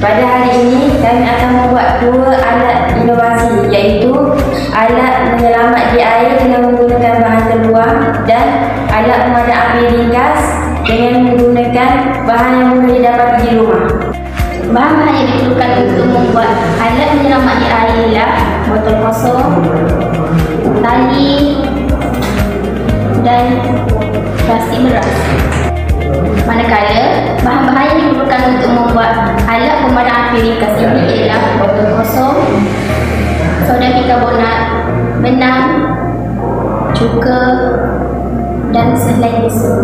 Pada hari ini kami akan membuat dua alat inovasi iaitu alat menyelamat di air dengan menggunakan bahan terbuang dan alat pemadam api ringkas dengan menggunakan bahan yang boleh didapati di rumah. Bahan-bahan yang diperlukan untuk membuat alat menyelamat di air ialah botol kosong, tali dan plastik beras. Api ringkas ini ialah botol kosong, soda bikarbonat, benang, cuka dan selai tisu.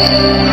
Música